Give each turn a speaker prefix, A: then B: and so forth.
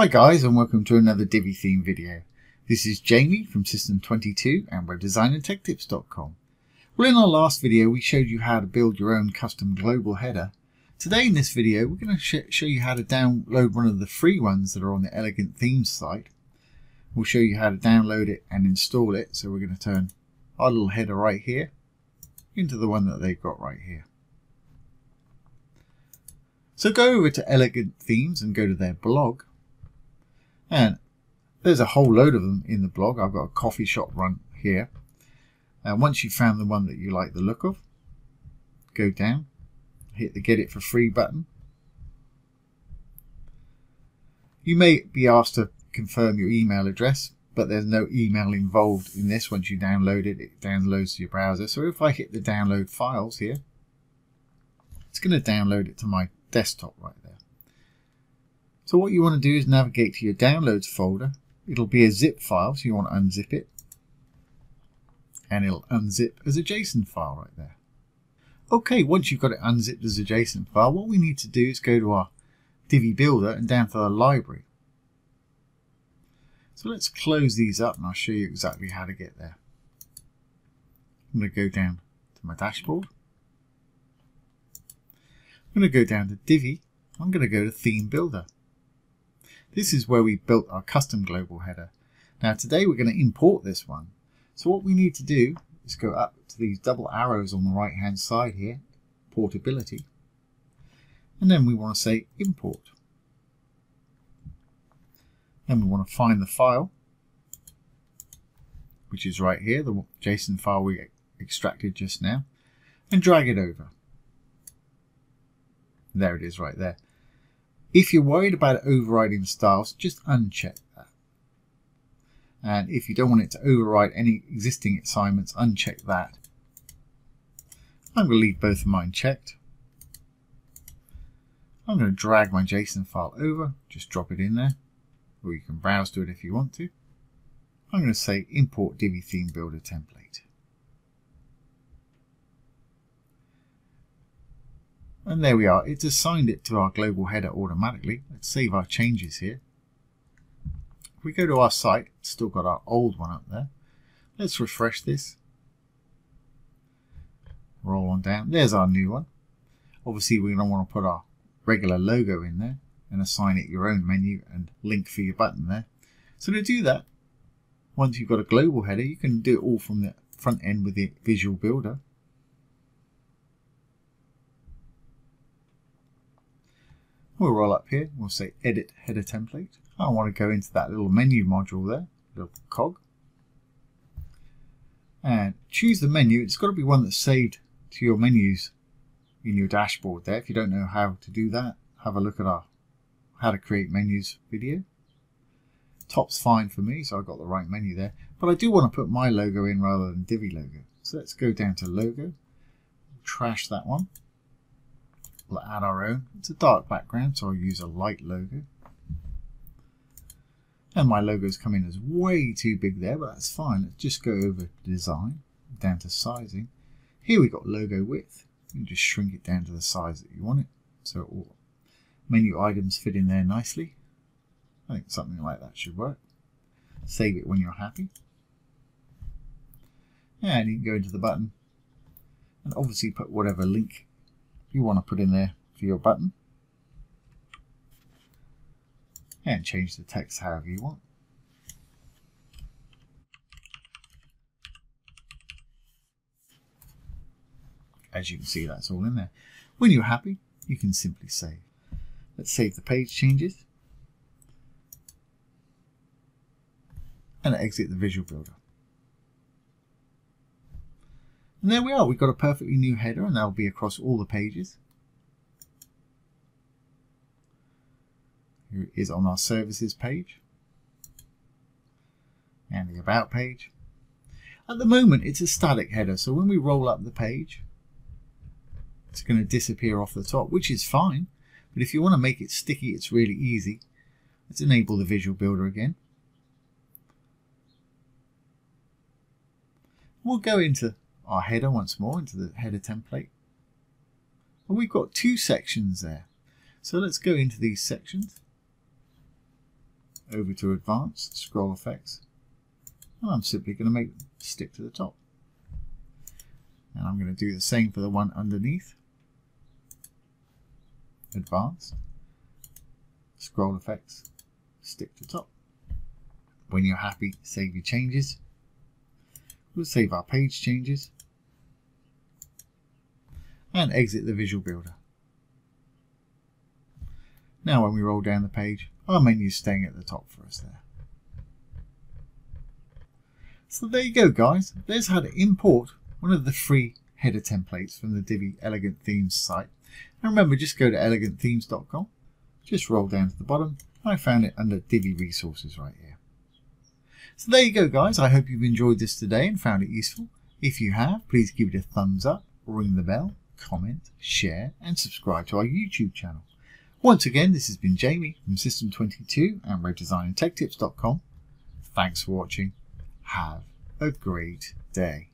A: Hi guys and welcome to another Divi theme video. This is Jamie from System22 and WebDesignAndTechTips.com. Well in our last video we showed you how to build your own custom global header. Today in this video we're going to sh show you how to download one of the free ones that are on the Elegant Themes site. We'll show you how to download it and install it so we're going to turn our little header right here into the one that they've got right here. So go over to Elegant Themes and go to their blog. And there's a whole load of them in the blog. I've got a coffee shop run here. And once you've found the one that you like the look of, go down, hit the get it for free button. You may be asked to confirm your email address, but there's no email involved in this. Once you download it, it downloads to your browser. So if I hit the download files here, it's going to download it to my desktop right there. So what you want to do is navigate to your downloads folder. It'll be a zip file, so you want to unzip it. And it'll unzip as a JSON file right there. Okay, once you've got it unzipped as a JSON file, what we need to do is go to our Divi Builder and down to the library. So let's close these up and I'll show you exactly how to get there. I'm going to go down to my dashboard. I'm going to go down to Divi. I'm going to go to Theme Builder. This is where we built our custom global header. Now today we're going to import this one. So what we need to do is go up to these double arrows on the right hand side here, portability, and then we want to say import. Then we want to find the file, which is right here, the JSON file we extracted just now, and drag it over. There it is right there. If you're worried about overriding the styles, just uncheck that. And if you don't want it to override any existing assignments, uncheck that. I'm going to leave both of mine checked. I'm going to drag my JSON file over, just drop it in there, or you can browse to it if you want to. I'm going to say import Divi theme builder template. And there we are. It's assigned it to our global header automatically. Let's save our changes here. If we go to our site, still got our old one up there. Let's refresh this. Roll on down. There's our new one. Obviously, we don't want to put our regular logo in there and assign it your own menu and link for your button there. So to do that, once you've got a global header, you can do it all from the front end with the Visual Builder. We'll roll up here, we'll say edit header template. I want to go into that little menu module there, little cog. And choose the menu, it's got to be one that's saved to your menus in your dashboard there. If you don't know how to do that, have a look at our how to create menus video. Top's fine for me, so I've got the right menu there. But I do want to put my logo in rather than Divi logo. So let's go down to logo, trash that one. Add our own. It's a dark background, so I'll use a light logo. And my logo's coming as way too big there, but that's fine. Let's just go over design, down to sizing. Here we've got logo width. You can just shrink it down to the size that you want it. So all menu items fit in there nicely. I think something like that should work. Save it when you're happy. And you can go into the button and obviously put whatever link you want to put in there for your button. And change the text however you want. As you can see, that's all in there. When you're happy, you can simply save. Let's save the page changes. And exit the Visual Builder. And there we are, we've got a perfectly new header and that'll be across all the pages. Here it is on our services page and the about page. At the moment it's a static header so when we roll up the page it's going to disappear off the top which is fine but if you want to make it sticky it's really easy. Let's enable the visual builder again. We'll go into our header once more into the header template. And we've got two sections there. So let's go into these sections. over to advanced scroll effects and I'm simply going to make them stick to the top and I'm going to do the same for the one underneath advanced scroll effects stick to top when you're happy save your changes we'll save our page changes and exit the visual builder now when we roll down the page, our menu is staying at the top for us there. So there you go guys, there's how to import one of the free header templates from the Divi Elegant Themes site. And remember, just go to elegantthemes.com, just roll down to the bottom, I found it under Divi Resources right here. So there you go guys, I hope you've enjoyed this today and found it useful. If you have, please give it a thumbs up, ring the bell, comment, share and subscribe to our YouTube channel. Once again, this has been Jamie from System22 and WebDesignAndTechTips.com. Thanks for watching. Have a great day.